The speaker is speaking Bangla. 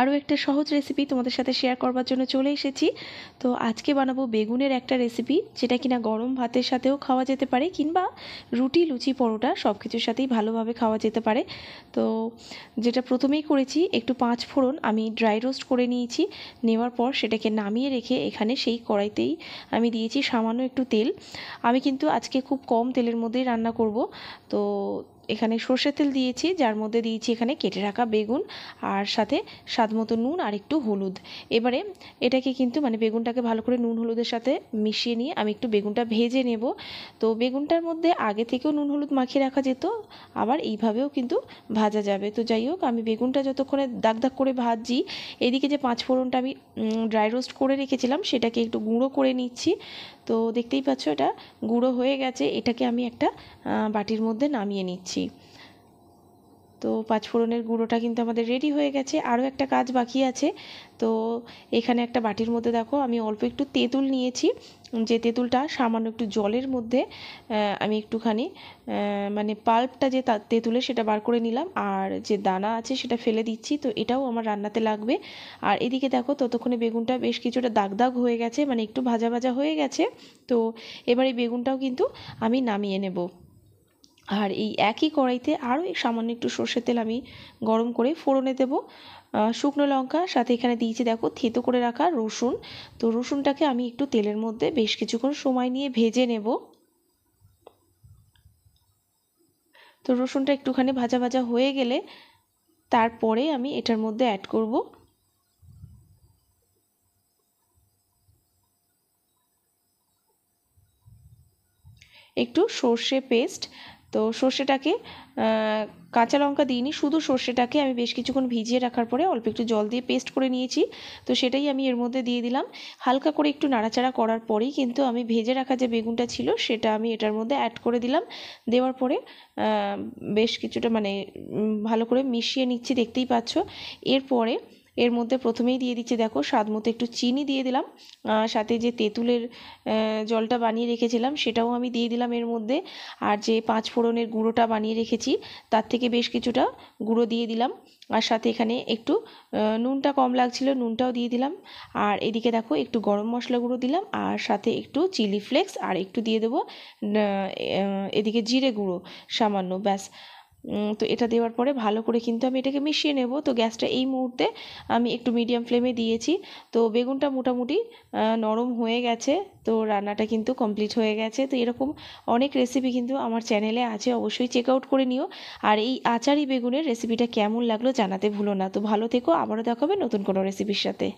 আরও একটা সহজ রেসিপি তোমাদের সাথে শেয়ার করবার জন্য চলে এসেছি। তো আজকে বানাবো বেগুনের একটা রেসিপি যেটা কিনা গরম ভাতের সাথেও খাওয়া যেতে পারে, কিংবা রুটি, লুচি, পরোটা সব কিছুর সাথেই ভালোভাবে খাওয়া যেতে পারে। তো যেটা প্রথমেই করেছি, একটু পাঁচ ফোড়ন আমি ড্রাই রোস্ট করে নিয়েছি, নেওয়ার পর সেটাকে নামিয়ে রেখে এখানে সেই কড়াইতেই আমি দিয়েছি সামান্য একটু তেল। আমি কিন্তু আজকে খুব কম তেলের মধ্যেই রান্না করব। তো এখানে সর্ষের তেল দিয়েছি, যার মধ্যে দিয়েছি এখানে কেটে রাখা বেগুন আর সাথে স্বাদ মতো নুন আর একটু হলুদ। এবারে এটাকে কিন্তু মানে বেগুনটাকে ভালো করে নুন হলুদের সাথে মিশিয়ে নিয়ে আমি একটু বেগুনটা ভেজে নেব। তো বেগুনটার মধ্যে আগে থেকেও নুন হলুদ মাখিয়ে রাখা যেত, আবার এইভাবেও কিন্তু ভাজা যাবে। তো যাই হোক, আমি বেগুনটা যতক্ষণে দাগ দাগ করে ভাজছি, এদিকে যে পাঁচ ফোড়নটা আমি ড্রাই রোস্ট করে রেখেছিলাম, সেটাকে একটু গুঁড়ো করে নিচ্ছি। তো দেখতেই পাচ্ছ এটা গুঁড়ো হয়ে গেছে। এটাকে আমি একটা বাটির মধ্যে নামিয়ে নিচ্ছি। তো পাঁচফোড়নের গুঁড়োটা কিন্তু আমাদের রেডি হয়ে গেছে। আরও একটা কাজ বাকি আছে। তো এখানে একটা বাটির মধ্যে দেখো, আমি অল্প একটু তেঁতুল নিয়েছি। যে তেঁতুলটা সামান্য একটু জলের মধ্যে আমি একটুখানি মানে পাল্পটা যে তেঁতুলে সেটা বার করে নিলাম। আর যে দানা আছে সেটা ফেলে দিচ্ছি। তো এটাও আমার রান্নাতে লাগবে। আর এদিকে দেখো, ততক্ষণে বেগুনটা বেশ কিছুটা দাগ দাগ হয়ে গেছে মানে একটু ভাজা ভাজা হয়ে গেছে। তো এবার এই বেগুনটাও কিন্তু আমি নামিয়ে নেব। আর এই একই কড়াইতে আরও সামান্য একটু সর্ষের তেল আমি গরম করে ফোড়নে দেব। শুকনো লঙ্কা, সাথে এখানে দিয়েছি দেখো থেতো করে রাখা রসুন। তো রসুনটাকে আমি একটু তেলের মধ্যে বেশ কিছুক্ষণ সময় নিয়ে ভেজে নেব। তো রসুনটা একটুখানি ভাজা ভাজা হয়ে গেলে তারপরে আমি এটার মধ্যে অ্যাড করব। একটু সর্ষে পেস্ট তো সর্ষেটাকে কাঁচা লঙ্কা দিইনি, শুধু সর্ষেটাকে আমি বেশ কিছুক্ষণ ভিজিয়ে রাখার পরে অল্প একটু জল দিয়ে পেস্ট করে নিয়েছি। তো সেটাই আমি এর মধ্যে দিয়ে দিলাম। হালকা করে একটু নাড়াচাড়া করার পরেই কিন্তু আমি ভেজে রাখা যে বেগুনটা ছিল, সেটা আমি এটার মধ্যে অ্যাড করে দিলাম। দেওয়ার পরে বেশ কিছুটা মানে ভালো করে মিশিয়ে নিচ্ছি, দেখতেই পাচ্ছ। এরপরে এর মধ্যে প্রথমেই দিয়ে দিচ্ছি, দেখো, স্বাদ মতো একটু চিনি দিয়ে দিলাম। সাথে যে তেঁতুলের জলটা বানিয়ে রেখেছিলাম, সেটাও আমি দিয়ে দিলাম এর মধ্যে। আর যে পাঁচ ফোড়নের গুঁড়োটা বানিয়ে রেখেছি, তার থেকে বেশ কিছুটা গুঁড়ো দিয়ে দিলাম। আর সাথে এখানে একটু নুনটা কম লাগছিল, নুনটাও দিয়ে দিলাম। আর এদিকে দেখো, একটু গরম মশলা গুঁড়ো দিলাম। আর সাথে একটু চিলি ফ্লেক্স, আর একটু দিয়ে দেবো এদিকে জিরে গুঁড়ো সামান্য, ব্যাস। তো এটা দেওয়ার পরে ভালো করে কিন্তু আমি এটাকে মিশিয়ে নেব। তো গ্যাসটা এই মুহূর্তে আমি একটু মিডিয়াম ফ্লেমে দিয়েছি। তো বেগুনটা মোটামুটি নরম হয়ে গেছে। তো রান্নাটা কিন্তু কমপ্লিট হয়ে গেছে। তো এরকম অনেক রেসিপি কিন্তু আমার চ্যানেলে আছে। অবশ্যই চেক আউট করে নিও। আর এই আচারি বেগুনের রেসিপিটা কেমন লাগল জানাতে ভুলো না। তো ভালো থেকো। আবারও দেখাবে নতুন কোনো রেসিপির সাথে।